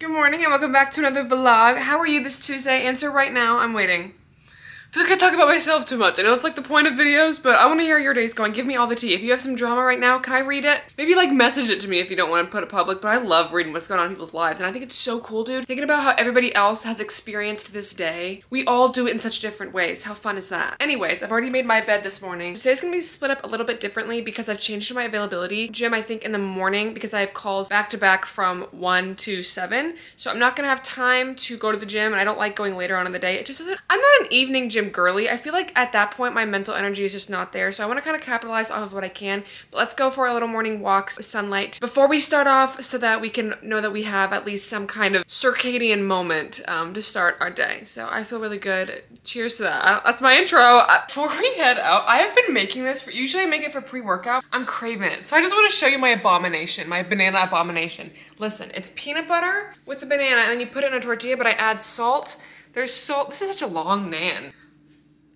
Good morning and welcome back to another vlog. How are you this Tuesday? Answer right now. I'm waiting. I feel like I talk about myself too much. I know it's like the point of videos, but I want to hear your days going. Give me all the tea. If you have some drama right now, can I read it? Maybe like message it to me if you don't want to put it public, but I love reading what's going on in people's lives. And I think it's so cool, dude. Thinking about how everybody else has experienced this day. We all do it in such different ways. How fun is that? Anyways, I've already made my bed this morning. Today's gonna be split up a little bit differently because I've changed my availability. Gym, I think in the morning because I have calls back to back from one to seven. So I'm not gonna have time to go to the gym and I don't like going later on in the day. It just doesn't, I'm not an evening gym girly. I feel like at that point my mental energy is just not there. So I want to kind of capitalize off of what I can. But let's go for a little morning walks with sunlight before we start off so that we can know that we have at least some kind of circadian moment um, to start our day. So I feel really good. Cheers to that. That's my intro. Before we head out, I have been making this for, usually I make it for pre-workout. I'm craving it. So I just want to show you my abomination, my banana abomination. Listen, it's peanut butter with a banana and then you put it in a tortilla, but I add salt. There's salt. This is such a long nan.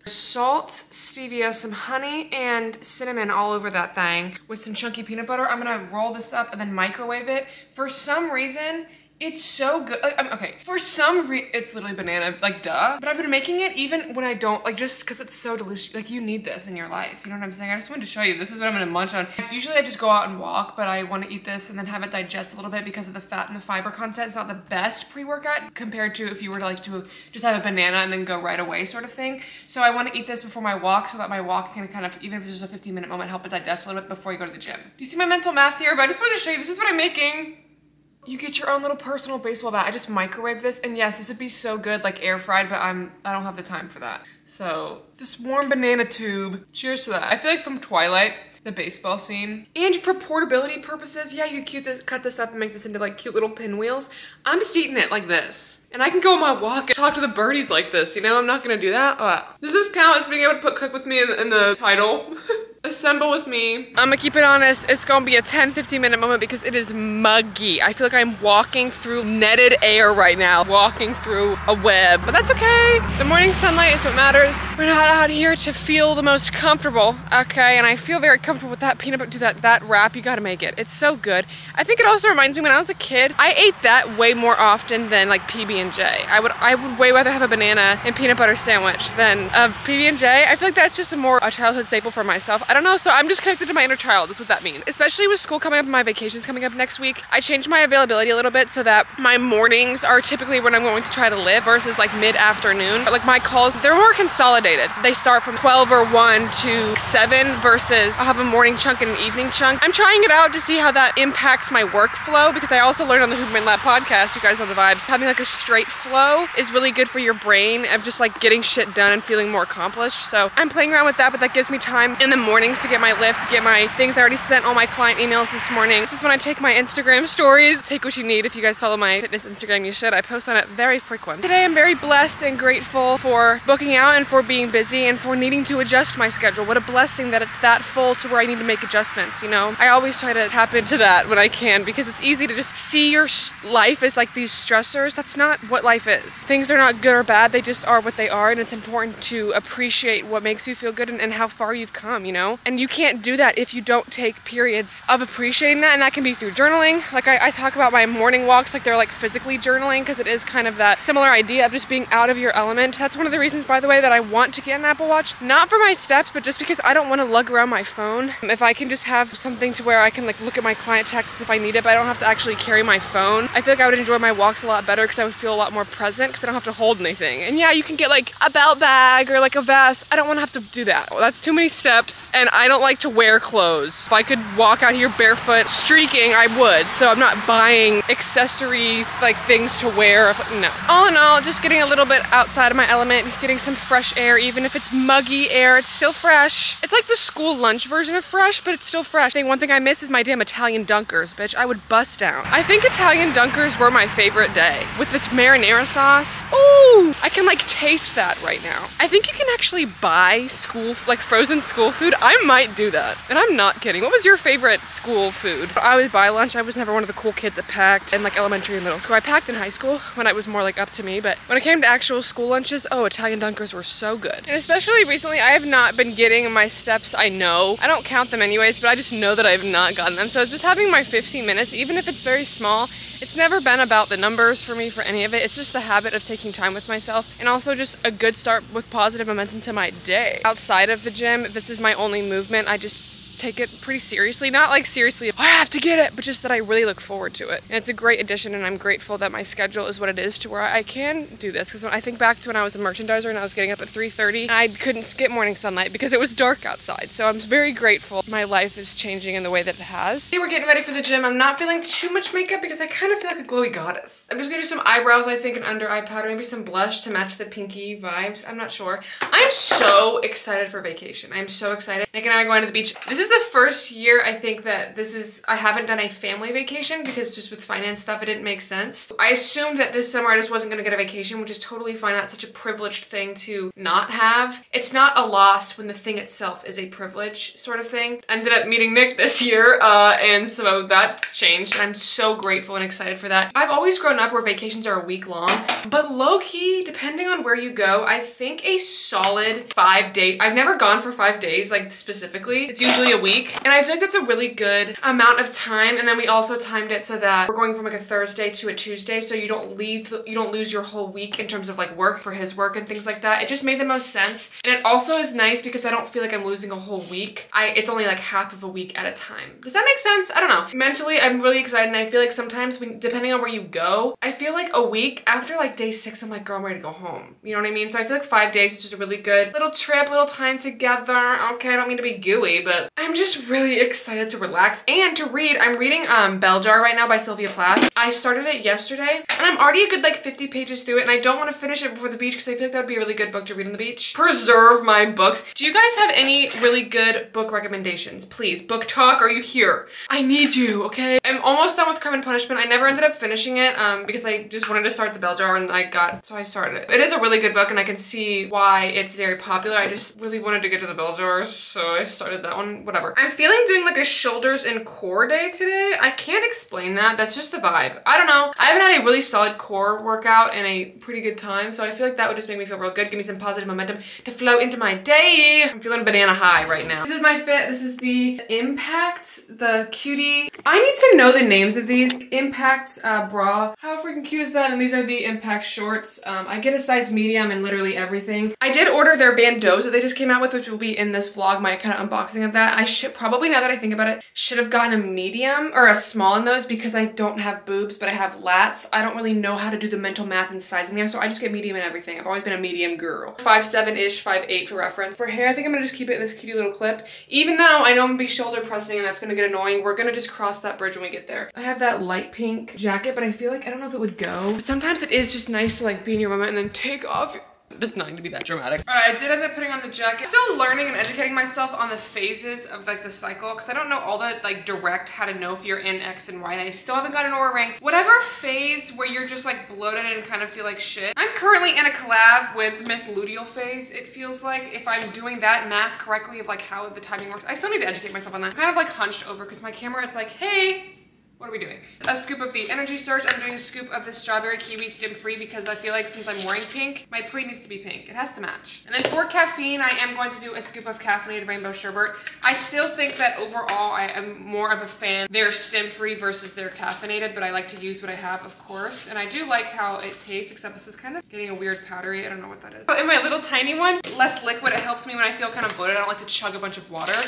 Salt, stevia, some honey, and cinnamon all over that thing with some chunky peanut butter. I'm gonna roll this up and then microwave it. For some reason, it's so good. Like, okay, for some reason, it's literally banana, like duh. But I've been making it even when I don't, like just because it's so delicious. Like you need this in your life. You know what I'm saying? I just wanted to show you. This is what I'm gonna munch on. Usually I just go out and walk, but I want to eat this and then have it digest a little bit because of the fat and the fiber content. It's not the best pre-workout compared to if you were to like to just have a banana and then go right away sort of thing. So I want to eat this before my walk so that my walk can kind of, even if it's just a 15 minute moment, help it digest a little bit before you go to the gym. Do you see my mental math here? But I just want to show you, this is what I'm making. You get your own little personal baseball bat. I just microwave this, and yes, this would be so good, like air fried, but I'm I don't have the time for that. So this warm banana tube. Cheers to that. I feel like from Twilight, the baseball scene. And for portability purposes, yeah, you cute this, cut this up and make this into like cute little pinwheels. I'm just eating it like this. And I can go on my walk and talk to the birdies like this, you know? I'm not gonna do that. Does this count as being able to put cook with me in the, in the title? assemble with me. I'm gonna keep it honest, it's gonna be a 10, 15 minute moment because it is muggy. I feel like I'm walking through netted air right now, walking through a web, but that's okay. The morning sunlight is what matters. We're not out here to feel the most comfortable, okay? And I feel very comfortable with that peanut butter, that, that wrap, you gotta make it. It's so good. I think it also reminds me when I was a kid, I ate that way more often than like I would, I would way rather have a banana and peanut butter sandwich than a PB&J. I feel like that's just a more a childhood staple for myself. I don't know, so I'm just connected to my inner child, is what that means. Especially with school coming up and my vacations coming up next week, I changed my availability a little bit so that my mornings are typically when I'm going to try to live versus like mid-afternoon. Like my calls, they're more consolidated. They start from 12 or 1 to 7 versus I'll have a morning chunk and an evening chunk. I'm trying it out to see how that impacts my workflow because I also learned on the Huberman Lab podcast, you guys know the vibes, having like a straight flow is really good for your brain of just like getting shit done and feeling more accomplished. So I'm playing around with that, but that gives me time in the mornings to get my lift, get my things. I already sent all my client emails this morning. This is when I take my Instagram stories. Take what you need. If you guys follow my fitness Instagram, you should. I post on it very frequent. Today I'm very blessed and grateful for booking out and for being busy and for needing to adjust my schedule. What a blessing that it's that full to where I need to make adjustments, you know? I always try to tap into that when I can because it's easy to just see your life as like these stressors. That's not what life is. Things are not good or bad. They just are what they are and it's important to appreciate what makes you feel good and, and how far you've come, you know? And you can't do that if you don't take periods of appreciating that, and that can be through journaling. Like I, I talk about my morning walks like they're like physically journaling because it is kind of that similar idea of just being out of your element. That's one of the reasons, by the way, that I want to get an Apple Watch. Not for my steps, but just because I don't want to lug around my phone. If I can just have something to where I can like look at my client texts if I need it, but I don't have to actually carry my phone. I feel like I would enjoy my walks a lot better because I would feel a lot more present because I don't have to hold anything. And yeah, you can get like a belt bag or like a vest. I don't want to have to do that. That's too many steps and I don't like to wear clothes. If I could walk out here barefoot streaking, I would. So I'm not buying accessory like things to wear. No. All in all, just getting a little bit outside of my element, getting some fresh air, even if it's muggy air, it's still fresh. It's like the school lunch version of fresh, but it's still fresh. I think one thing I miss is my damn Italian dunkers, bitch. I would bust down. I think Italian dunkers were my favorite day. With the marinara sauce. Ooh, I can like taste that right now. I think you can actually buy school, like frozen school food. I might do that. And I'm not kidding. What was your favorite school food? I would buy lunch. I was never one of the cool kids that packed in like elementary and middle school. I packed in high school when it was more like up to me, but when it came to actual school lunches, oh, Italian dunkers were so good. And especially recently, I have not been getting my steps I know. I don't count them anyways, but I just know that I have not gotten them. So just having my 15 minutes, even if it's very small, It's never been about the numbers for me for any of it. It's just the habit of taking time with myself and also just a good start with positive momentum to my day. Outside of the gym, this is my only movement. I just take it pretty seriously. Not like seriously, I have to get it, but just that I really look forward to it. And it's a great addition and I'm grateful that my schedule is what it is to where I can do this. Because when I think back to when I was a merchandiser and I was getting up at 3.30, I couldn't get morning sunlight because it was dark outside. So I'm very grateful my life is changing in the way that it has. Today we're getting ready for the gym. I'm not feeling too much makeup because I kind of feel like a glowy goddess. I'm just gonna do some eyebrows, I think, and under eye powder, maybe some blush to match the pinky vibes. I'm not sure. I'm so excited for vacation. I'm so excited. Nick and I are going to the beach. This is the first year I think that this is, I haven't done a family vacation because just with finance stuff, it didn't make sense. I assumed that this summer I just wasn't gonna get a vacation, which is totally fine. That's such a privileged thing to not have. It's not a loss when the thing itself is a privilege sort of thing. I ended up meeting Nick this year, uh, and so that's changed. I'm so grateful and excited for that. I've always grown up where vacations are a week long, but low key, depending on where you go, I think a solid five day, I've never gone for five days, like specifically. It's usually a week. And I like that's a really good amount of time. And then we also timed it so that we're going from like a Thursday to a Tuesday. So you don't leave, you don't lose your whole week in terms of like work for his work and things like that. It just made the most sense. And it also is nice because I don't feel like I'm losing a whole week. I It's only like half of a week at a time. Does that make sense? I don't know. Mentally, I'm really excited. And I feel like sometimes when, depending on where you go, I feel like a week after like day six, I'm like, girl, I'm ready to go home. You know what I mean? So I feel like five days is just a really good little trip, little time together. Okay, I don't mean to be gooey, but I'm just really excited to relax and to read. I'm reading um, Bell Jar right now by Sylvia Plath. I started it yesterday and I'm already a good like 50 pages through it and I don't want to finish it before the beach because I feel like that would be a really good book to read on the beach. Preserve my books. Do you guys have any really good book recommendations? Please, book talk, are you here? I need you, okay? I'm almost done with Crime and Punishment. I never ended up finishing it um, because I just wanted to start the Bell Jar and I got, so I started it. It is a really good book and I can see why it's very popular. I just really wanted to get to the Bell Jar, so I started that one, whatever. I'm feeling doing like a shoulders and core day today. I can't explain that. That's just the vibe. I don't know. I haven't had a really solid core workout in a pretty good time. So I feel like that would just make me feel real good. Give me some positive momentum to flow into my day. I'm feeling banana high right now. This is my fit. This is the Impact, the Cutie. I need to know the names of these. Impact uh, bra. How freaking cute is that? And these are the Impact shorts. Um, I get a size medium in literally everything. I did order their bandeaus that they just came out with, which will be in this vlog, my kind of unboxing of that. I should probably, now that I think about it, should have gotten a medium or a small in those because I don't have boobs, but I have lats. I don't really know how to do the mental math and sizing there, so I just get medium and everything. I've always been a medium girl. 5'7"-ish, 5'8" for reference. For hair, I think I'm gonna just keep it in this cutie little clip. Even though I know I'm gonna be shoulder pressing and that's gonna get annoying, we're gonna just cross that bridge when we get there. I have that light pink jacket, but I feel like, I don't know if it would go. But sometimes it is just nice to like be in your moment and then take off it's nothing to be that dramatic. All right, I did end up putting on the jacket. Still learning and educating myself on the phases of like the cycle because I don't know all the like direct how to know if you're in X and Y and I still haven't got an Oura ring. Whatever phase where you're just like bloated and kind of feel like shit. I'm currently in a collab with Miss Luteal phase. It feels like if I'm doing that math correctly of like how the timing works. I still need to educate myself on that. I'm kind of like hunched over because my camera, it's like, hey, what are we doing? A scoop of the Energy Surge. I'm doing a scoop of the Strawberry Kiwi Stim Free because I feel like since I'm wearing pink, my pre needs to be pink. It has to match. And then for caffeine, I am going to do a scoop of caffeinated rainbow sherbet. I still think that overall, I am more of a fan. They're stim free versus they're caffeinated, but I like to use what I have, of course. And I do like how it tastes, except this is kind of getting a weird powdery. I don't know what that is. So in my little tiny one, less liquid, it helps me when I feel kind of bloated. I don't like to chug a bunch of water.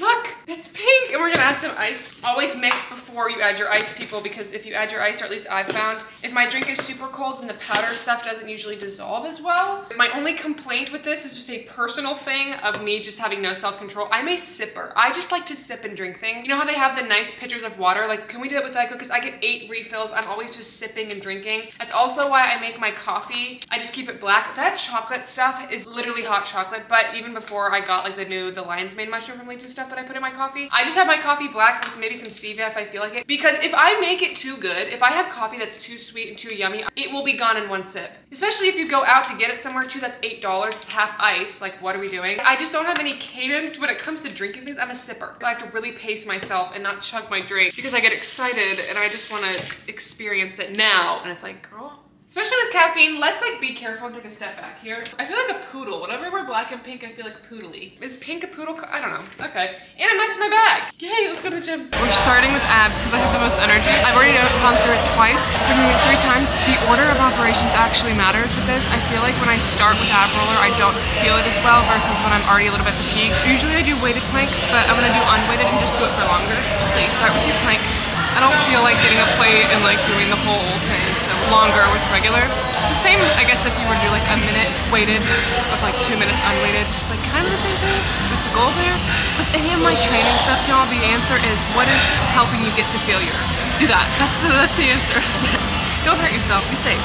Look, it's pink. And we're gonna add some ice. Always mix before you add your ice, people, because if you add your ice, or at least I've found, if my drink is super cold, then the powder stuff doesn't usually dissolve as well. My only complaint with this is just a personal thing of me just having no self-control. I'm a sipper. I just like to sip and drink things. You know how they have the nice pitchers of water? Like, can we do that with Diet? Because I get eight refills. I'm always just sipping and drinking. That's also why I make my coffee. I just keep it black. That chocolate stuff is literally hot chocolate, but even before I got like the new, the lion's mane mushroom from Legion stuff, stuff that I put in my coffee. I just have my coffee black with maybe some stevia if I feel like it. Because if I make it too good, if I have coffee that's too sweet and too yummy, it will be gone in one sip. Especially if you go out to get it somewhere too, that's $8, it's half ice. Like, what are we doing? I just don't have any cadence when it comes to drinking things. I'm a sipper. So I have to really pace myself and not chug my drink because I get excited and I just want to experience it now. And it's like, girl, Especially with caffeine, let's like be careful and take a step back here. I feel like a poodle. Whenever we're black and pink, I feel like poodly. Is pink a poodle? I don't know. Okay. And it matches my bag. Yay, let's go to the gym. We're starting with abs because I have the most energy. I've already gone through it twice. We're doing it three times. The order of operations actually matters with this. I feel like when I start with ab roller, I don't feel it as well versus when I'm already a little bit fatigued. Usually I do weighted planks, but I'm gonna do unweighted and just do it for longer. So you start with your plank. I don't feel like getting a plate and like doing the whole thing longer with regular. It's the same, I guess, if you were to do like a minute weighted with like two minutes unweighted. It's like kind of the same thing. Just the goal there. With any of my training stuff, y'all, the answer is what is helping you get to failure? Do that. That's the that's the answer. don't hurt yourself. Be safe.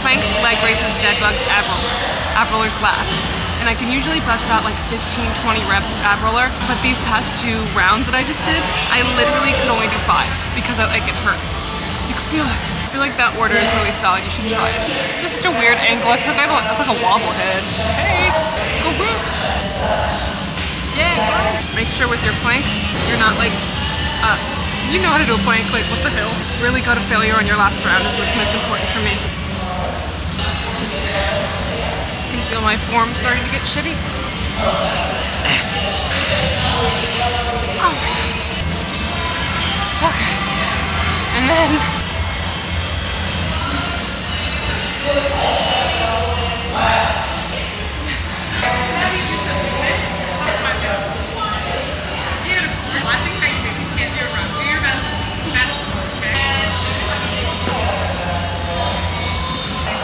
Planks, leg raises, dead bugs, ab roller. Ab roller's last and I can usually bust out like 15, 20 reps of ab roller, but these past two rounds that I just did, I literally could only do five because I, like it hurts. You can feel it. I feel like that order is really solid. You should try it. It's just such a weird angle. I feel like I look like a wobble head. Hey, go boo. Yeah, Make sure with your planks, you're not like up. You know how to do a plank, like what the hell? Really go to failure on your last round is what's most important for me Can feel my form starting to get shitty. Oh. Okay. And then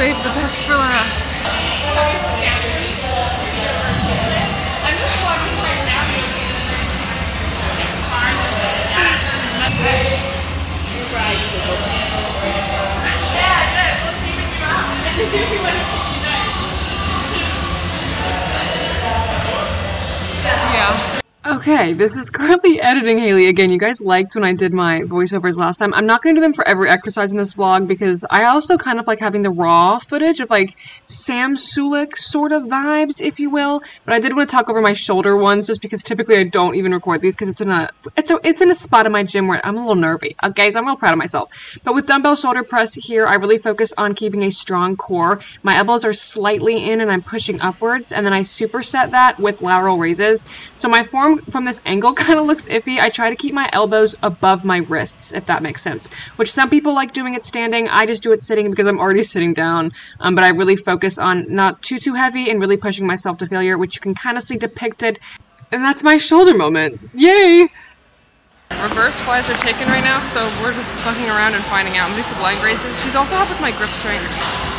Save the best for last. Yeah. Okay, this is currently editing Haley again. You guys liked when I did my voiceovers last time. I'm not going to do them for every exercise in this vlog because I also kind of like having the raw footage of like Sam Sulek sort of vibes, if you will. But I did want to talk over my shoulder ones just because typically I don't even record these because it's in a it's a it's in a spot in my gym where I'm a little nervy. Uh, guys, I'm real proud of myself. But with dumbbell shoulder press here, I really focus on keeping a strong core. My elbows are slightly in and I'm pushing upwards, and then I superset that with lateral raises. So my form from this angle kind of looks iffy. I try to keep my elbows above my wrists, if that makes sense. Which some people like doing it standing. I just do it sitting because I'm already sitting down. Um, but I really focus on not too, too heavy and really pushing myself to failure, which you can kind of see depicted. And that's my shoulder moment. Yay! Reverse flies are taken right now, so we're just fucking around and finding out. I'm some leg raises. He's also helped with my grip strength.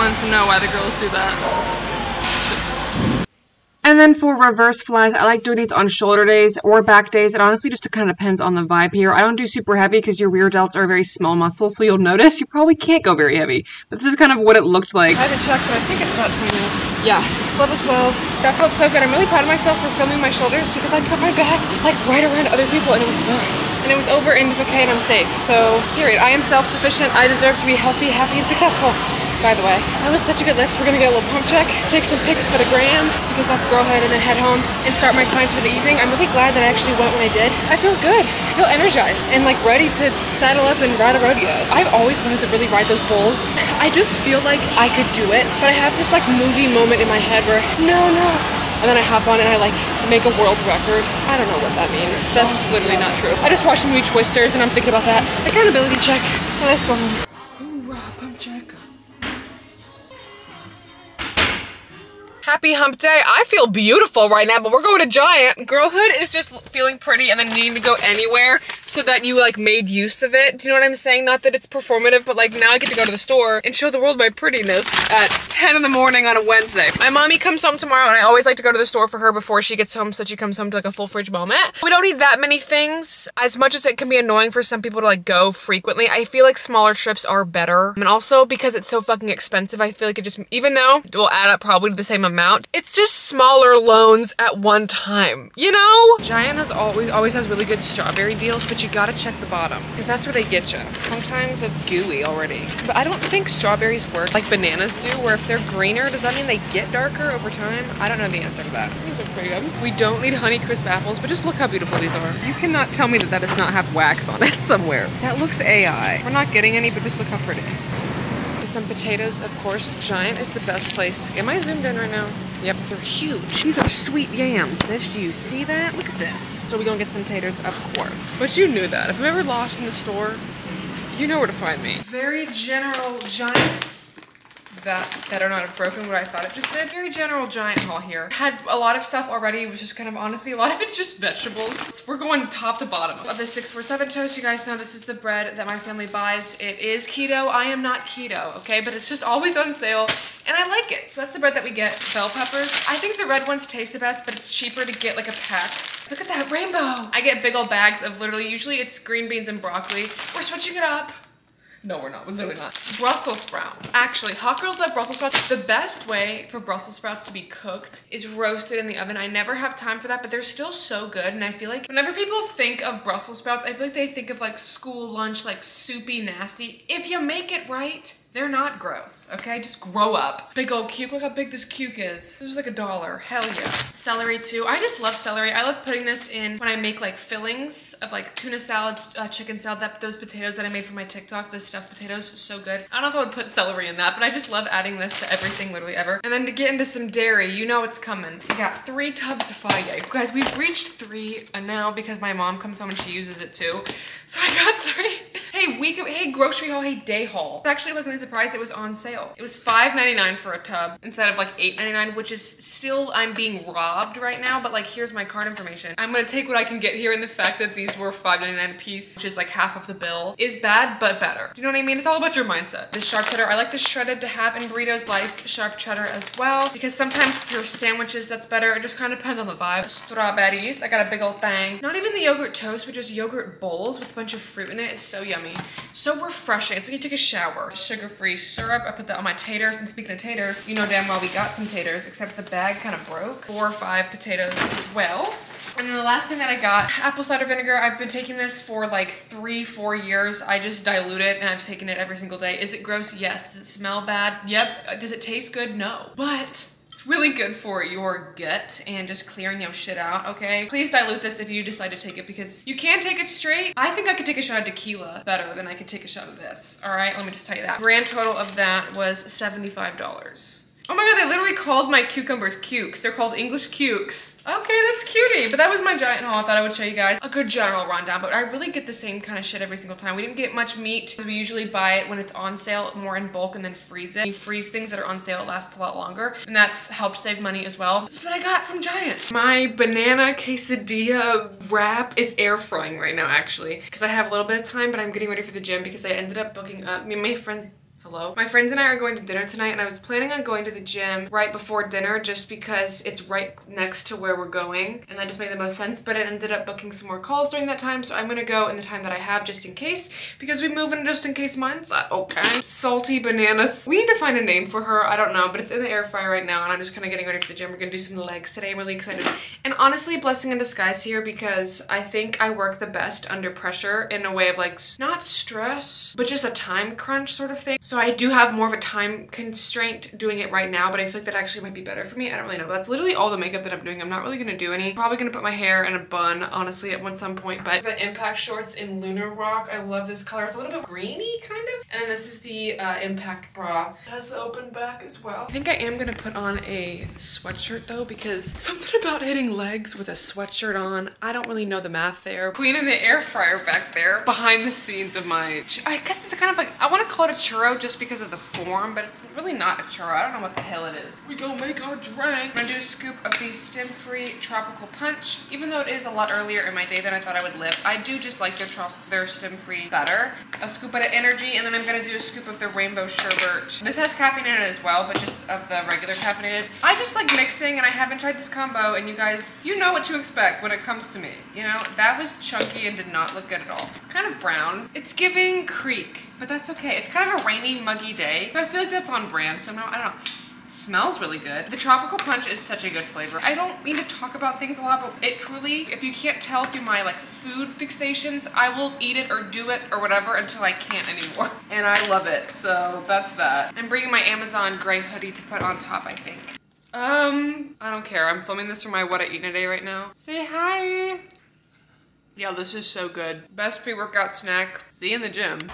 Real ones know why the girls do that. And then for reverse flies, I like doing these on shoulder days or back days. It honestly just kind of depends on the vibe here. I don't do super heavy because your rear delts are a very small muscle, so you'll notice you probably can't go very heavy. But this is kind of what it looked like. I had to check, but I think it's about 20 minutes. Yeah, level 12. That felt so good. I'm really proud of myself for filming my shoulders because I put my back like right around other people and it was fun. And it was over and it was okay and I'm safe. So, period. I am self-sufficient. I deserve to be healthy, happy, and successful by the way. That was such a good lift. We're gonna get a little pump check, take some pics for the gram, because that's girlhood, and then head home and start my clients for the evening. I'm really glad that I actually went when I did. I feel good. I feel energized and like ready to saddle up and ride a rodeo. I've always wanted to really ride those bulls. I just feel like I could do it, but I have this like movie moment in my head where, no, no, and then I hop on and I like make a world record. I don't know what that means. That's literally not true. I just watched the movie Twisters and I'm thinking about that. Accountability check. let's go home. Happy hump day. I feel beautiful right now, but we're going to Giant. Girlhood is just feeling pretty and then needing to go anywhere so that you like made use of it. Do you know what I'm saying? Not that it's performative, but like now I get to go to the store and show the world my prettiness at 10 in the morning on a Wednesday. My mommy comes home tomorrow and I always like to go to the store for her before she gets home so she comes home to like a full fridge moment. We don't need that many things. As much as it can be annoying for some people to like go frequently, I feel like smaller trips are better. And also because it's so fucking expensive, I feel like it just, even though it will add up probably to the same amount, It's just smaller loans at one time, you know? Giant has always always has really good strawberry deals, but you gotta check the bottom because that's where they get you. Sometimes it's gooey already. But I don't think strawberries work like bananas do, where if they're greener, does that mean they get darker over time? I don't know the answer to that. These are pretty good. We don't need Honeycrisp apples, but just look how beautiful these are. You cannot tell me that that does not have wax on it somewhere. That looks AI. We're not getting any, but just look how pretty some potatoes, of course. Giant is the best place to, am I zoomed in right now? Yep, they're huge. These are sweet yams. This, do you see that? Look at this. So we're gonna get some taters, of course. But you knew that. If I'm ever lost in the store, you know where to find me. Very general giant that better not have broken what I thought it just did. Very general giant haul here. Had a lot of stuff already, which is kind of honestly, a lot of it's just vegetables. We're going top to bottom. Of the 647 toast, you guys know this is the bread that my family buys. It is keto. I am not keto, okay? But it's just always on sale and I like it. So that's the bread that we get. Bell peppers. I think the red ones taste the best, but it's cheaper to get like a pack. Look at that rainbow. I get big old bags of literally, usually it's green beans and broccoli. We're switching it up. No, we're not. We're literally not. Brussels sprouts. Actually, hot girls love Brussels sprouts. The best way for Brussels sprouts to be cooked is roasted in the oven. I never have time for that, but they're still so good. And I feel like whenever people think of Brussels sprouts, I feel like they think of like school lunch, like soupy, nasty. If you make it right, they're not gross, okay? Just grow up. Big old cuke, look how big this cuke is. This is like a dollar, hell yeah. Celery too, I just love celery. I love putting this in when I make like fillings of like tuna salad, uh, chicken salad, that those potatoes that I made for my TikTok, those stuffed potatoes, so good. I don't know if I would put celery in that, but I just love adding this to everything literally ever. And then to get into some dairy, you know it's coming. We got three tubs of Fage. Guys, we've reached three now because my mom comes home and she uses it too. So I got three. Hey, week, hey, grocery haul, hey, day haul. It actually wasn't a surprise, it was on sale. It was $5.99 for a tub instead of like $8.99, which is still, I'm being robbed right now, but like here's my card information. I'm gonna take what I can get here and the fact that these were $5.99 a piece, which is like half of the bill, is bad, but better. Do you know what I mean? It's all about your mindset. The sharp cheddar, I like the shredded to have in burritos, sliced sharp cheddar as well, because sometimes for sandwiches, that's better. It just kind of depends on the vibe. Strawberries, I got a big old thing. Not even the yogurt toast, but just yogurt bowls with a bunch of fruit in it. It's so yummy. So refreshing. It's like you took a shower. Sugar-free syrup. I put that on my taters. And speaking of taters, you know damn well we got some taters, except the bag kind of broke. Four or five potatoes as well. And then the last thing that I got, apple cider vinegar. I've been taking this for like three, four years. I just dilute it and I've taken it every single day. Is it gross? Yes. Does it smell bad? Yep. Does it taste good? No. But it's really good for your gut and just clearing your shit out, okay? Please dilute this if you decide to take it because you can take it straight. I think I could take a shot of tequila better than I could take a shot of this, all right? Let me just tell you that. Grand total of that was $75. Oh my god, they literally called my cucumbers cukes. They're called English cukes. Okay, that's cutie. But that was my giant haul. I thought I would show you guys a good general rundown, but I really get the same kind of shit every single time. We didn't get much meat. We usually buy it when it's on sale more in bulk and then freeze it. You freeze things that are on sale, it lasts a lot longer. And that's helped save money as well. That's what I got from Giant. My banana quesadilla wrap is air frying right now, actually. Because I have a little bit of time, but I'm getting ready for the gym because I ended up booking up, me and my friends Hello? My friends and I are going to dinner tonight and I was planning on going to the gym right before dinner just because it's right next to where we're going and that just made the most sense but I ended up booking some more calls during that time so I'm gonna go in the time that I have just in case because we move in just in case mindset, uh, okay? Salty bananas. We need to find a name for her, I don't know, but it's in the air fryer right now and I'm just kind of getting ready for the gym. We're gonna do some legs today, I'm really excited. And honestly, blessing in disguise here because I think I work the best under pressure in a way of like, not stress, but just a time crunch sort of thing. So I do have more of a time constraint doing it right now, but I feel like that actually might be better for me. I don't really know. That's literally all the makeup that I'm doing. I'm not really gonna do any. Probably gonna put my hair in a bun, honestly, at one some point. But the Impact shorts in Lunar Rock, I love this color. It's a little bit greeny, kind of. And then this is the uh, Impact bra. It has the open back as well. I think I am gonna put on a sweatshirt though, because something about hitting legs with a sweatshirt on, I don't really know the math there. Queen in the air fryer back there, behind the scenes of my, I guess it's kind of like, I wanna call it a churro just because of the form, but it's really not a churro. I don't know what the hell it is. We gonna make our drink. I'm gonna do a scoop of the stim-free tropical punch. Even though it is a lot earlier in my day than I thought I would live, I do just like their their stim-free better. A scoop of the energy, and then I'm gonna do a scoop of the rainbow sherbet. This has caffeine in it as well, but just of the regular caffeinated. I just like mixing, and I haven't tried this combo, and you guys, you know what to expect when it comes to me. You know, that was chunky and did not look good at all. It's kind of brown. It's giving creek but that's okay. It's kind of a rainy, muggy day. I feel like that's on brand somehow. I don't know. smells really good. The tropical punch is such a good flavor. I don't mean to talk about things a lot, but it truly, if you can't tell through my like food fixations, I will eat it or do it or whatever until I can't anymore. And I love it, so that's that. I'm bringing my Amazon gray hoodie to put on top, I think. Um, I don't care. I'm filming this for my What I Eat in a Day right now. Say hi. Yeah, this is so good. Best pre-workout snack. See you in the gym.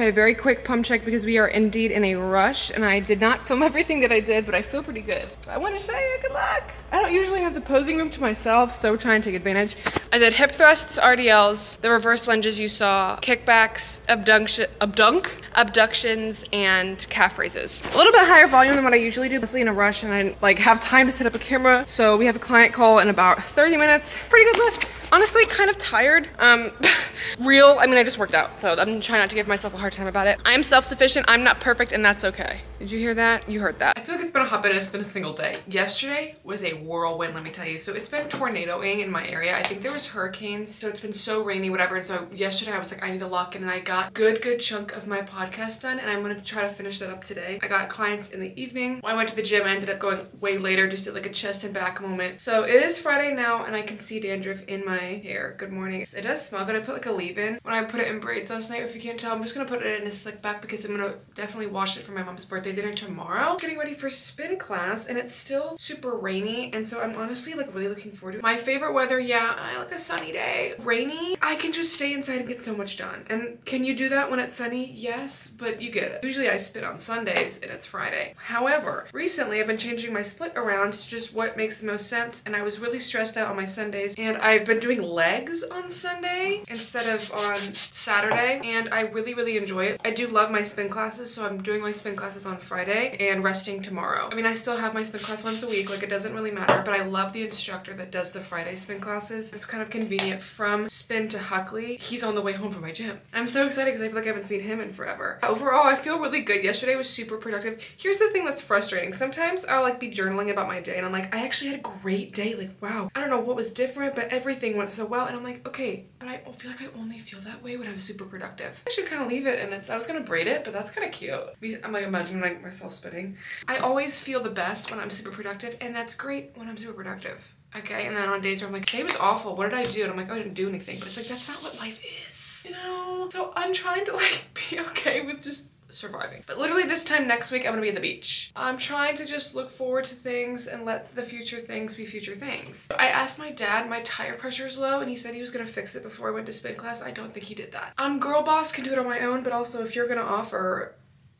Okay, very quick pump check because we are indeed in a rush and I did not film everything that I did, but I feel pretty good. I want to show you good luck. I don't usually have the posing room to myself, so try and take advantage. I did hip thrusts, RDLs, the reverse lunges you saw, kickbacks, abduction, abdunk, abductions, and calf raises. A little bit higher volume than what I usually do, mostly in a rush and I like have time to set up a camera. So we have a client call in about 30 minutes. Pretty good lift honestly kind of tired. Um, real, I mean, I just worked out, so I'm trying not to give myself a hard time about it. I'm self-sufficient, I'm not perfect, and that's okay. Did you hear that? You heard that. I feel it's been a hot minute, it's been a single day. Yesterday was a whirlwind, let me tell you. So it's been tornadoing in my area. I think there was hurricanes, so it's been so rainy, whatever. And so yesterday I was like, I need to lock in, and I got good, good chunk of my podcast done, and I'm gonna try to finish that up today. I got clients in the evening. I went to the gym, I ended up going way later, just did like a chest and back moment. So it is Friday now, and I can see dandruff in my hair. Good morning. It does smell good. I put like a leave-in when I put it in braids last night. If you can't tell, I'm just gonna put it in a slick back because I'm gonna definitely wash it for my mom's birthday dinner tomorrow. Getting ready for spin class, and it's still super rainy, and so I'm honestly like really looking forward to it. My favorite weather, yeah, I like a sunny day. Rainy, I can just stay inside and get so much done. And can you do that when it's sunny? Yes, but you get it. Usually I spin on Sundays and it's Friday. However, recently I've been changing my split around to just what makes the most sense, and I was really stressed out on my Sundays, and I've been doing legs on Sunday instead of on Saturday, and I really, really enjoy it. I do love my spin classes, so I'm doing my spin classes on Friday and resting tomorrow. I mean, I still have my spin class once a week, like it doesn't really matter, but I love the instructor that does the Friday spin classes. It's kind of convenient from spin to Huckley. He's on the way home from my gym. I'm so excited because I feel like I haven't seen him in forever. Overall, I feel really good. Yesterday was super productive. Here's the thing that's frustrating. Sometimes I'll like be journaling about my day and I'm like, I actually had a great day. Like, wow, I don't know what was different, but everything went so well. And I'm like, okay, but I feel like I only feel that way when I'm super productive. I should kind of leave it and it's, I was gonna braid it, but that's kind of cute. I'm like imagining like myself spinning. I always feel the best when I'm super productive and that's great when I'm super productive. Okay, and then on days where I'm like, today was awful, what did I do? And I'm like, oh, I didn't do anything. But it's like, that's not what life is, you know? So I'm trying to like be okay with just surviving. But literally this time next week, I'm gonna be at the beach. I'm trying to just look forward to things and let the future things be future things. I asked my dad, my tire pressure is low, and he said he was gonna fix it before I went to spin class. I don't think he did that. I'm girl boss, can do it on my own, but also if you're gonna offer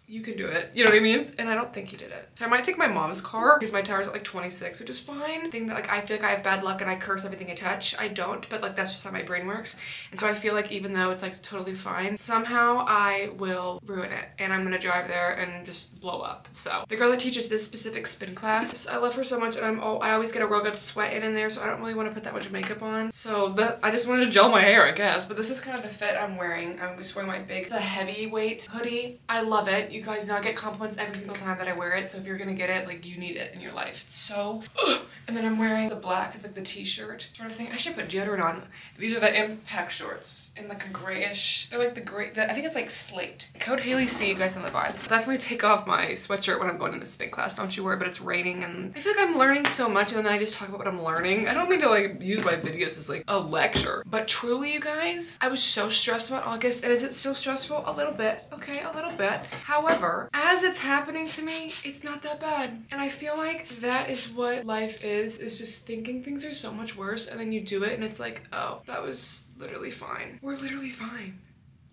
you can do it. You know what I mean? And I don't think he did it. So I might take my mom's car because my tire's at like 26, which is fine. Thing that like I feel like I have bad luck and I curse everything I touch. I don't, but like that's just how my brain works. And so I feel like even though it's like totally fine, somehow I will ruin it and I'm gonna drive there and just blow up. So the girl that teaches this specific spin class, I love her so much and I'm oh, I always get a real good sweat in in there so I don't really want to put that much makeup on. So that I just wanted to gel my hair I guess. But this is kind of the fit I'm wearing. I'm just wearing my big, the heavyweight hoodie. I love it. You guys know I get compliments every single time that I wear it. So if you're gonna get it, like you need it in your life. It's so, ugh. and then I'm wearing the black, it's like the t-shirt sort of thing. I should put deodorant on. These are the impact shorts in like a grayish, they're like the gray, the, I think it's like slate. Code Haley C, you guys on the vibes. Definitely take off my sweatshirt when I'm going into spin class, don't you worry, but it's raining and I feel like I'm learning so much and then I just talk about what I'm learning. I don't mean to like use my videos as like a lecture, but truly you guys, I was so stressed about August and is it still stressful? A little bit, okay, a little bit. However, as it's happening to me, it's not that bad. And I feel like that is what life is, is just thinking things are so much worse and then you do it and it's like, oh, that was literally fine. We're literally fine.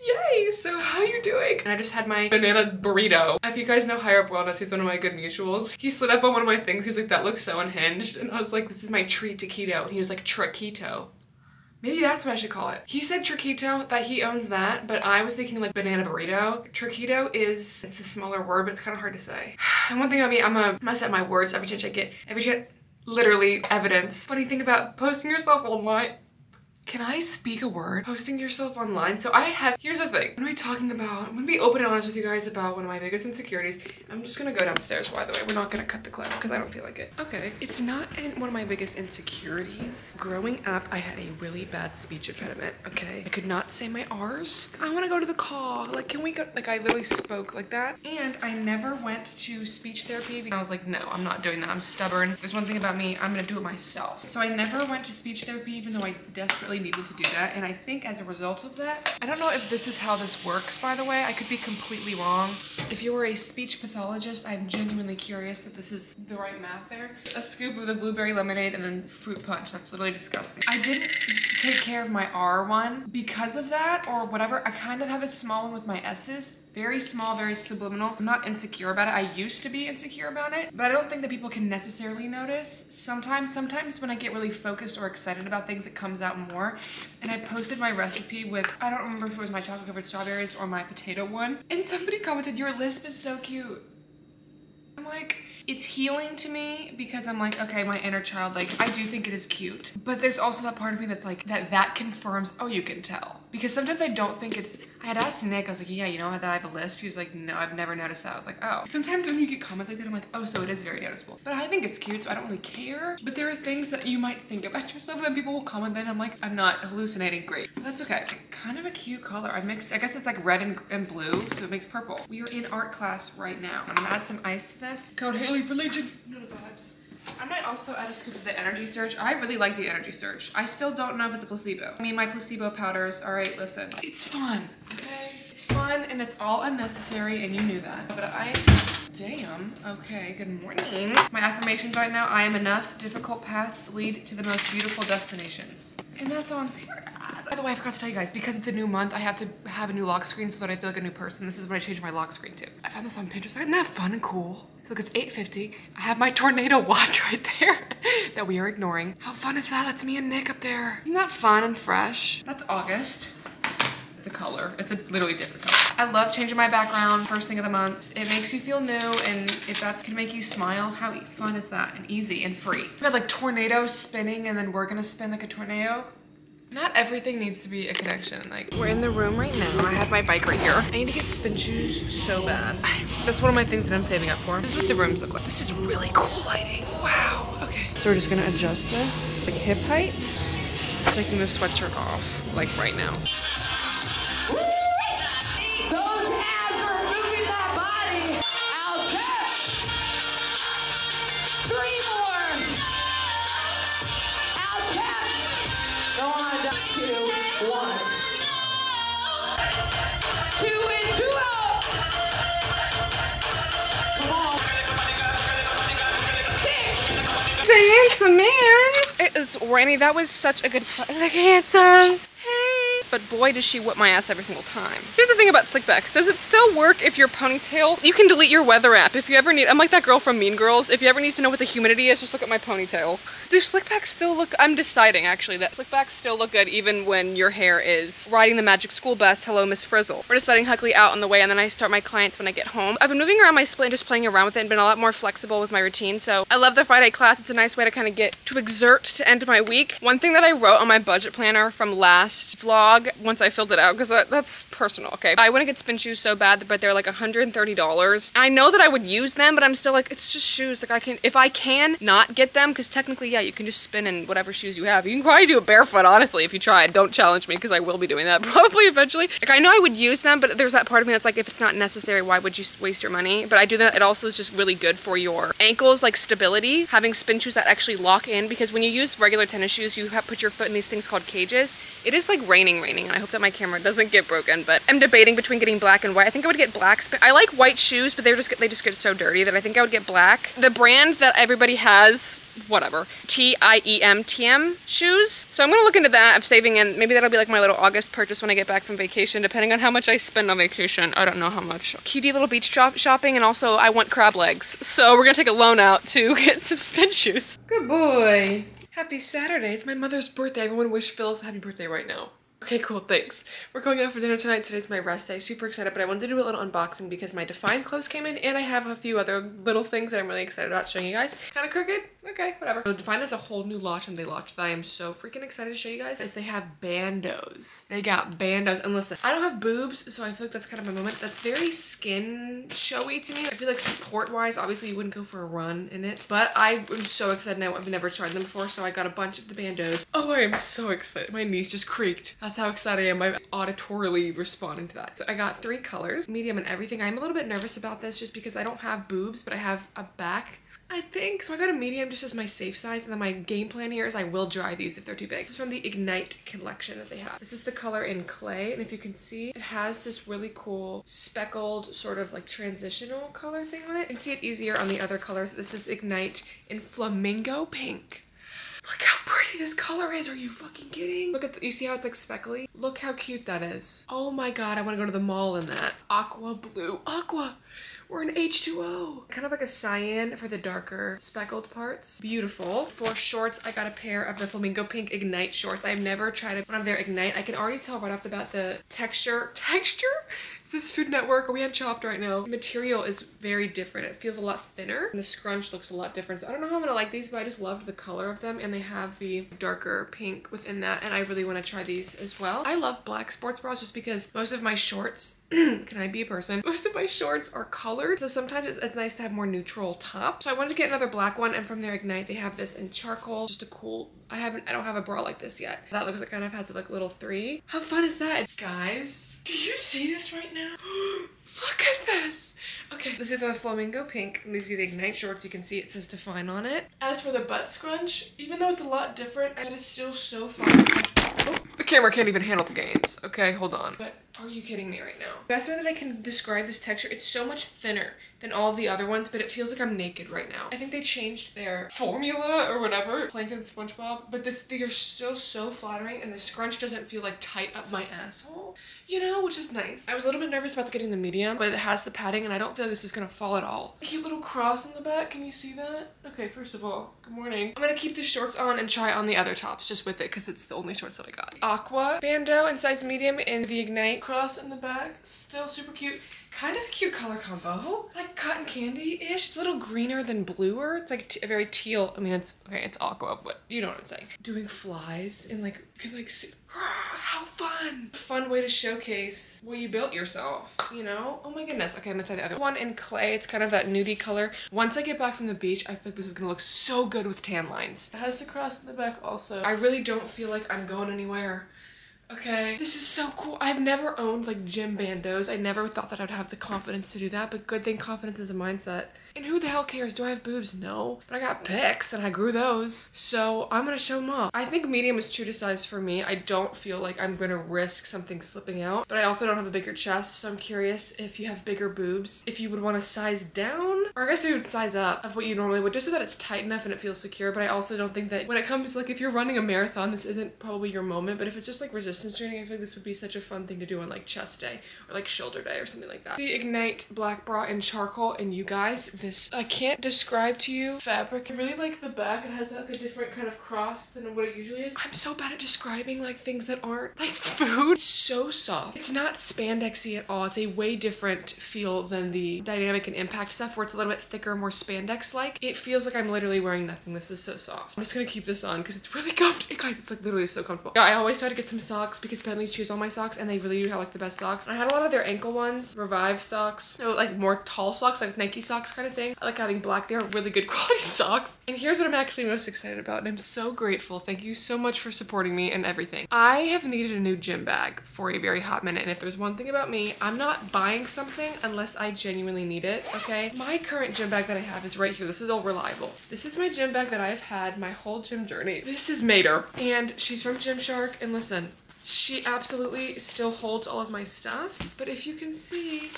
Yay! So how are you doing? And I just had my banana burrito. If you guys know Higher Up Wellness, he's one of my good mutuals. He slid up on one of my things. He was like, that looks so unhinged. And I was like, this is my treat to keto. And he was like, traketo. Maybe that's what I should call it. He said Traquito, that he owns that, but I was thinking like banana burrito. Traquito is, it's a smaller word, but it's kind of hard to say. And one thing about me, I'm a mess up my words every chance I get, every chance, literally evidence. Funny thing about posting yourself online, can I speak a word? Posting yourself online. So I have, here's the thing. I'm gonna be talking about, I'm gonna be open and honest with you guys about one of my biggest insecurities. I'm just gonna go downstairs, by the way. We're not gonna cut the clip because I don't feel like it. Okay, it's not in one of my biggest insecurities. Growing up, I had a really bad speech impediment, okay? I could not say my R's. I wanna go to the call. Like, can we go? Like, I literally spoke like that. And I never went to speech therapy because I was like, no, I'm not doing that. I'm stubborn. There's one thing about me, I'm gonna do it myself. So I never went to speech therapy even though I desperately really needed to do that. And I think as a result of that, I don't know if this is how this works, by the way. I could be completely wrong. If you were a speech pathologist, I'm genuinely curious that this is the right math there. A scoop of the blueberry lemonade and then fruit punch. That's literally disgusting. I didn't take care of my R one because of that or whatever. I kind of have a small one with my S's very small, very subliminal. I'm not insecure about it. I used to be insecure about it, but I don't think that people can necessarily notice. Sometimes, sometimes when I get really focused or excited about things, it comes out more. And I posted my recipe with, I don't remember if it was my chocolate covered strawberries or my potato one. And somebody commented, your lisp is so cute. I'm like, it's healing to me because I'm like, okay, my inner child, like, I do think it is cute. But there's also that part of me that's like, that that confirms, oh, you can tell. Because sometimes I don't think it's, I had asked Nick, I was like, yeah, you know that I have a lisp? He was like, no, I've never noticed that. I was like, oh. Sometimes when you get comments like that, I'm like, oh, so it is very noticeable. But I think it's cute, so I don't really care. But there are things that you might think about yourself and people will comment then I'm like, I'm not hallucinating, great. But that's okay. Kind of a cute color. I mixed, I guess it's like red and, and blue, so it makes purple. We are in art class right now. I'm gonna add some ice to this. Code Haley for Legion. No vibes. I might also add a scoop of the Energy Surge. I really like the Energy Surge. I still don't know if it's a placebo. I mean, my placebo powders, all right, listen. It's fun, okay? It's fun and it's all unnecessary and you knew that. But I, damn, okay, good morning. My affirmations right now, I am enough. Difficult paths lead to the most beautiful destinations. And that's on Period. By the way, I forgot to tell you guys, because it's a new month, I have to have a new lock screen so that I feel like a new person. This is what I changed my lock screen to. I found this on Pinterest. Isn't that fun and cool? So look, it's 8.50. I have my tornado watch right there that we are ignoring. How fun is that? That's me and Nick up there. Isn't that fun and fresh? That's August. It's a color. It's a literally different color. I love changing my background first thing of the month. It makes you feel new and if that's gonna make you smile, how fun is that? And easy and free. We had like tornadoes spinning and then we're gonna spin like a tornado. Not everything needs to be a connection. Like we're in the room right now. I have my bike right here. I need to get spin shoes so bad. That's one of my things that I'm saving up for. This is what the rooms look like. This is really cool lighting. Wow. Okay. So we're just gonna adjust this like hip height. Taking the sweatshirt off like right now. Randy. That was such a good. Look handsome. But boy does she whip my ass every single time. Here's the thing about slickbacks. Does it still work if your ponytail, you can delete your weather app if you ever need, I'm like that girl from Mean Girls. If you ever need to know what the humidity is, just look at my ponytail. Do slickbacks still look, I'm deciding actually that slickbacks still look good even when your hair is riding the magic school bus. Hello, Miss Frizzle. We're just letting Huckley out on the way and then I start my clients when I get home. I've been moving around my split and just playing around with it and been a lot more flexible with my routine. So I love the Friday class. It's a nice way to kind of get to exert to end my week. One thing that I wrote on my budget planner from last vlog, once I filled it out, because that, that's personal, okay? I want to get spin shoes so bad, but they're like $130. I know that I would use them, but I'm still like, it's just shoes. Like I can, if I can not get them, because technically, yeah, you can just spin in whatever shoes you have. You can probably do it barefoot, honestly, if you tried. Don't challenge me, because I will be doing that probably eventually. Like I know I would use them, but there's that part of me that's like, if it's not necessary, why would you waste your money? But I do that. It also is just really good for your ankles, like stability. Having spin shoes that actually lock in, because when you use regular tennis shoes, you have put your foot in these things called cages. It is like raining, raining, and I hope that my camera doesn't get broken, but I'm debating between getting black and white. I think I would get black. I like white shoes, but they're just they just get so dirty that I think I would get black. The brand that everybody has whatever, T-I-E-M-T-M shoes. So I'm gonna look into that. I'm saving and maybe that'll be like my little August purchase when I get back from vacation, depending on how much I spend on vacation. I don't know how much. Cutie little beach shop shopping, and also I want crab legs. So we're gonna take a loan out to get some spin shoes. Good boy. Happy Saturday. It's my mother's birthday. Everyone wish Phyllis a happy birthday right now. Okay, cool, thanks. We're going out for dinner tonight. Today's my rest day. Super excited, but I wanted to do a little unboxing because my DFYNE clothes came in and I have a few other little things that I'm really excited about showing you guys. Kind of crooked? Okay, whatever. So DFYNE has a whole new launch and they launched that I am so freaking excited to show you guys is they have bandeaus. They got bandeaus. And listen, I don't have boobs, so I feel like that's kind of my moment. That's very skin showy to me. I feel like support-wise, obviously you wouldn't go for a run in it, but I am so excited now. I've never tried them before, so I got a bunch of the bandeaus. Oh, I am so excited. My knees just creaked. That's how excited I am. I'm auditorily responding to that. So I got three colors, medium and everything. I'm a little bit nervous about this just because I don't have boobs, but I have a back I think. So I got a medium just as my safe size. And then my game plan here is I will dry these if they're too big. This is from the Ignite collection that they have. This is the color in clay. And if you can see, it has this really cool speckled sort of like transitional color thing on it. And see it easier on the other colors. This is Ignite in flamingo pink. Look how pretty this color is. Are you fucking kidding? Look at the, you see how it's like speckly? Look how cute that is. Oh my god, I want to go to the mall in that. Aqua blue. Aqua. We're in H2O. Kind of like a cyan for the darker speckled parts. Beautiful. For shorts, I got a pair of the Flamingo Pink Ignite shorts. I've never tried one of their Ignite. I can already tell right off the bat the texture. Texture? Is this Food Network? Are we on Chopped right now? The material is very different. It feels a lot thinner and the scrunch looks a lot different. So I don't know how I'm gonna like these, but I just loved the color of them and they have the darker pink within that and I really wanna try these as well. I love black sports bras just because most of my shorts can I be a person? Most of my shorts are colored, so sometimes it's, it's, nice to have more neutral top. So I wanted to get another black one, and from their Ignite, they have this in charcoal. Just a cool, I haven't, I don't have a bra like this yet. That looks like kind of has like little three. How fun is that? Guys, do you see this right now? Look at this. Okay, this is the flamingo pink. These are the Ignite shorts. You can see it says DFYNE on it. As for the butt scrunch, even though it's a lot different, it is still so fun. Oh, the camera can't even handle the gains. Okay, hold on. But are you kidding me right now? Best way that I can describe this texture, it's so much thinner than all the other ones, but it feels like I'm naked right now. I think they changed their formula or whatever, Plankton SpongeBob, but this they're still so flattering and the scrunch doesn't feel like tight up my asshole, you know, which is nice. I was a little bit nervous about getting the medium, but it has the padding and I don't feel like this is gonna fall at all. Cute little cross in the back, can you see that? Okay, first of all, good morning. I'm gonna keep the shorts on and try on the other tops just with it because it's the only shorts that I got. Aqua Bandeau in size medium in the Ignite cross in the back, still super cute. Kind of a cute color combo. Like cotton candy-ish. It's a little greener than bluer. It's like a very teal. I mean, it's, okay, it's aqua, but you know what I'm saying. Doing flies and like, you can like see, how fun. Fun way to showcase what you built yourself, you know? Oh my goodness. Okay, I'm gonna try the other one in clay. It's kind of that nudie color. Once I get back from the beach, I feel like this is gonna look so good with tan lines. It has the cross in the back also. I really don't feel like I'm going anywhere Okay, this is so cool. I've never owned like gym bandeaus. I never thought that I'd have the confidence to do that, but good thing confidence is a mindset. And who the hell cares? Do I have boobs? No. But I got pics and I grew those. So I'm gonna show them off. I think medium is true to size for me. I don't feel like I'm gonna risk something slipping out. But I also don't have a bigger chest. So I'm curious if you have bigger boobs, if you would wanna size down. Or I guess you would size up of what you normally would just so that it's tight enough and it feels secure. But I also don't think that when it comes like if you're running a marathon, this isn't probably your moment. But if it's just like resistance training, I feel like this would be such a fun thing to do on like chest day or like shoulder day or something like that. The Ignite Black Bra in charcoal and you guys, this, I can't describe to you fabric. I really like the back. It has like a different kind of cross than what it usually is. I'm so bad at describing like things that aren't like food. So soft. It's not spandexy at all. It's a way different feel than the dynamic and impact stuff where it's a little bit thicker, more spandex-like. It feels like I'm literally wearing nothing. This is so soft. I'm just gonna keep this on because it's really comfortable. Guys, it's like literally so comfortable. Yeah, I always try to get some socks because Bentley chews all my socks and they really do have like the best socks. I had a lot of their ankle ones, Revive socks. So like more tall socks, like Nike socks kind of thing. I like having black. They're really good quality socks. And here's what I'm actually most excited about and I'm so grateful. Thank you so much for supporting me and everything. I have needed a new gym bag for a very hot minute and if there's one thing about me, I'm not buying something unless I genuinely need it, okay? My current gym bag that I have is right here. This is all reliable. This is my gym bag that I've had my whole gym journey. This is Mater and she's from Gymshark and listen, she absolutely still holds all of my stuff, but if you can see,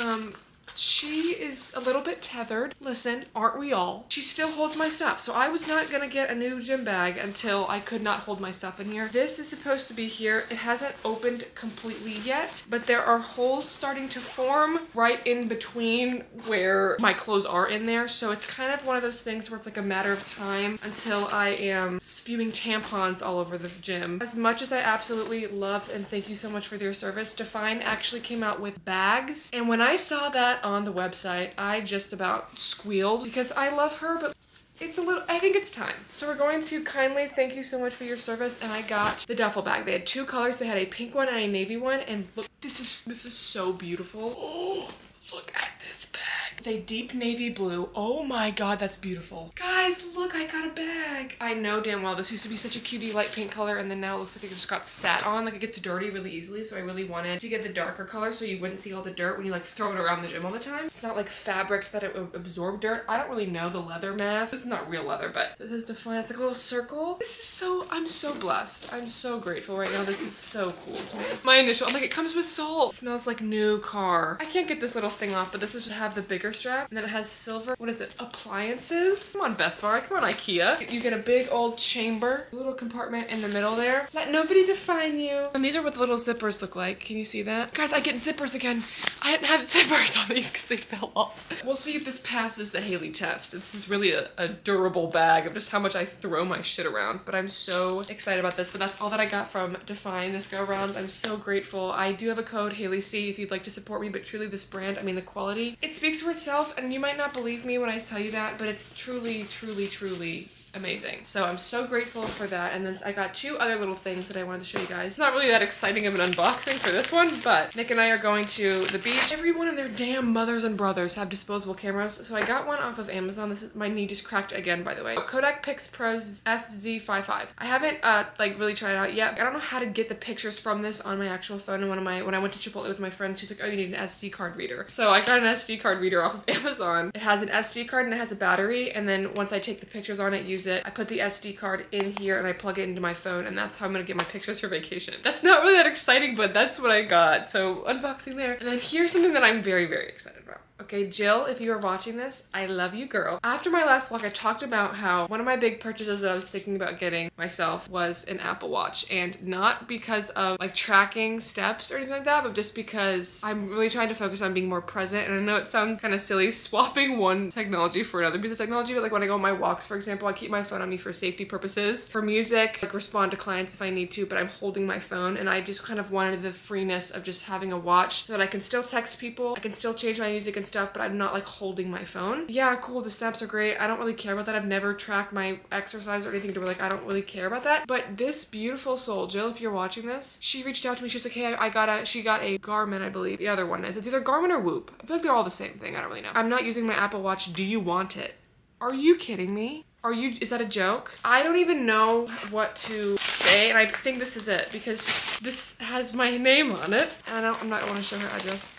um, She is a little bit tethered. Listen, aren't we all? She still holds my stuff. So I was not gonna get a new gym bag until I could not hold my stuff in here. This is supposed to be here. It hasn't opened completely yet, but there are holes starting to form right in between where my clothes are in there. So it's kind of one of those things where it's like a matter of time until I am spewing tampons all over the gym. As much as I absolutely love and thank you so much for your service, DFYNE actually came out with bags. And when I saw that on the website, I just about squealed because I love her, but it's a little i think it's time. So we're going to kindly thank you so much for your service and i got the duffel bag. They had two colors. They had a pink one and a navy one and look this is this is so beautiful. Oh look at this bag it's a deep navy blue. Oh my god, that's beautiful. Guys, look, I got a bag. I know damn well this used to be such a cutie light pink color and then now it looks like it just got sat on. Like it gets dirty really easily, so I really wanted to get the darker color so you wouldn't see all the dirt when you like throw it around the gym all the time. It's not like fabric that it would absorb dirt. I don't really know the leather math. This is not real leather, but so it says DFYNE. It's like a little circle. This is so, I'm so blessed. I'm so grateful right now. This is so cool to me. My initial, I'm like, it comes with salt. It smells like new car. I can't get this little thing off, but this is to have the bigger strap. And then it has silver, what is it, appliances? Come on, Best Buy, come on, Ikea. You get a big old chamber, little compartment in the middle there. Let nobody define you. And these are what the little zippers look like. Can you see that? Guys, I get zippers again. I didn't have zippers on these because they fell off. We'll see if this passes the Haley test. This is really a, a durable bag of just how much I throw my shit around. But I'm so excited about this. But that's all that I got from DFYNE this go around. I'm so grateful. I do have a code Haley C if you'd like to support me. But truly, this brand, I mean, the quality, it speaks for itself. And you might not believe me when I tell you that, but it's truly, truly, truly amazing. So I'm so grateful for that. And then I got two other little things that I wanted to show you guys. It's not really that exciting of an unboxing for this one, but Nick and I are going to the beach. Everyone and their damn mothers and brothers have disposable cameras. So I got one off of Amazon. This is, my knee just cracked again, by the way. Kodak Pix Pros FZ55. I haven't uh, like really tried it out yet. I don't know how to get the pictures from this on my actual phone. And one of my, when I went to Chipotle with my friends, she's like, oh, you need an SD card reader. So I got an SD card reader off of Amazon. It has an SD card and it has a battery. And then once I take the pictures on it, use it, I put the SD card in here and I plug it into my phone and that's how I'm gonna get my pictures for vacation. That's not really that exciting, but that's what I got. So unboxing there. And then here's something that I'm very, very excited about. Okay, Jill, if you are watching this, I love you, girl. After my last vlog, I talked about how one of my big purchases that I was thinking about getting myself was an Apple Watch. And not because of like tracking steps or anything like that, but just because I'm really trying to focus on being more present. And I know it sounds kind of silly swapping one technology for another piece of technology, but like when I go on my walks, for example, I keep my phone on me for safety purposes. For music, like respond to clients if I need to, but I'm holding my phone and I just kind of wanted the freeness of just having a watch so that I can still text people, I can still change my music and stuff, but I'm not like holding my phone. Yeah, cool, the steps are great. I don't really care about that. I've never tracked my exercise or anything to where like I don't really care about that. But this beautiful soul, Jill, if you're watching this, she reached out to me. She was like, hey, I, I got a, she got a Garmin, I believe. The other one is. It's either Garmin or Whoop. I feel like they're all the same thing. I don't really know. I'm not using my Apple Watch. Do you want it? Are you kidding me? Are you, is that a joke? I don't even know what to say and I think this is it because this has my name on it and I don't, I'm not gonna show her address.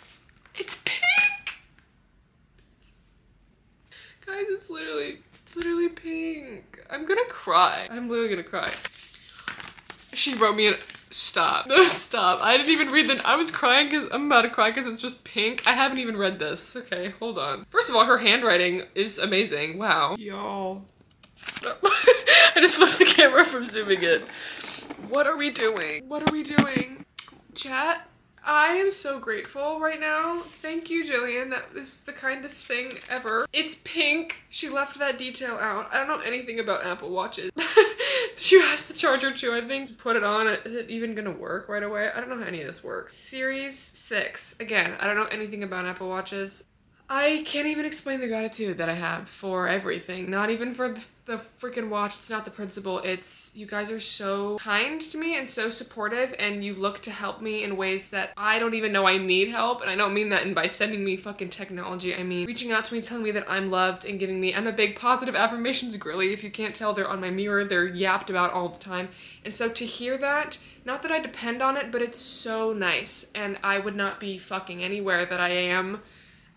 It's pink! Guys, it's literally, it's literally pink. I'm gonna cry. I'm literally gonna cry. She wrote me a, stop. No, stop. I didn't even read the, I was crying because, I'm about to cry because it's just pink. I haven't even read this. Okay, hold on. First of all, her handwriting is amazing. Wow. Y'all. I just flipped the camera from zooming in. What are we doing? What are we doing? Chat? I am so grateful right now. Thank you, Jillian. That is the kindest thing ever. It's pink. She left that detail out. I don't know anything about Apple Watches. she has the charger too, I think. Put it on. Is it even gonna work right away? I don't know how any of this works. Series 6. Again, I don't know anything about Apple Watches. I can't even explain the gratitude that I have for everything. Not even for the, freaking watch. It's not the principle. It's you guys are so kind to me and so supportive and you look to help me in ways that I don't even know I need help. And I don't mean that and by sending me fucking technology. I mean reaching out to me, telling me that I'm loved and giving me, I'm a big positive affirmations girly. If you can't tell, they're on my mirror. They're yapped about all the time. And so to hear that, not that I depend on it, but it's so nice. And I would not be fucking anywhere that I am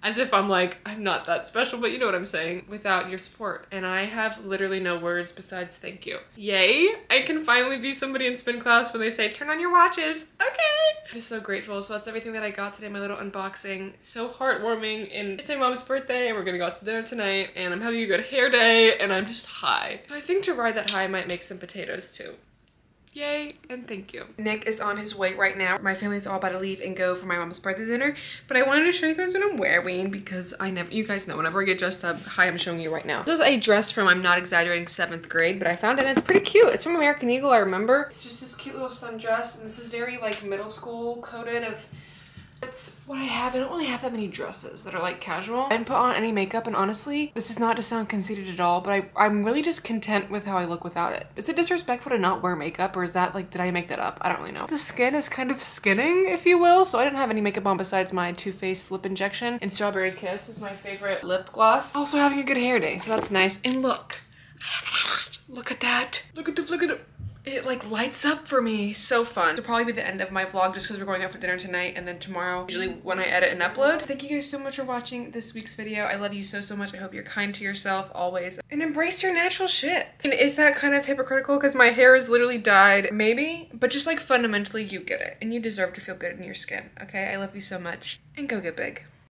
as if I'm like, I'm not that special, but you know what I'm saying, without your support. And I have literally no words besides thank you. Yay! I can finally be somebody in spin class when they say, turn on your watches. Okay! I'm just so grateful. So that's everything that I got today, my little unboxing. So heartwarming. And it's my mom's birthday and we're gonna go out to dinner tonight and I'm having a good hair day and I'm just high. So I think to ride that high, I might make some potatoes too. Yay and thank you. Nick is on his way right now. My family's all about to leave and go for my mom's birthday dinner, but I wanted to show you guys what I'm wearing because I never, you guys know, whenever I get dressed up, hi, I'm showing you right now. This is a dress from, I'm not exaggerating, seventh grade, but I found it and it's pretty cute. It's from American Eagle, I remember. It's just this cute little sundress and this is very like middle school coated of it's what I have. I don't really have that many dresses that are like casual. I didn't put on any makeup and honestly, this is not to sound conceited at all, but I, I'm really just content with how I look without it. Is it disrespectful to not wear makeup or is that like, did I make that up? I don't really know. The skin is kind of skinning, if you will, so I didn't have any makeup on besides my Too Faced lip injection and Strawberry Kiss is my favorite lip gloss. Also having a good hair day, so that's nice. And look, look at that. Look at the, look at the, it like lights up for me. So fun. It'll probably be the end of my vlog just because we're going out for dinner tonight and then tomorrow, usually when I edit and upload. Thank you guys so much for watching this week's video. I love you so, so much. I hope you're kind to yourself always and embrace your natural shit. And is that kind of hypocritical because my hair is literally dyed? Maybe, but just like fundamentally you get it and you deserve to feel good in your skin. Okay, I love you so much and go get big.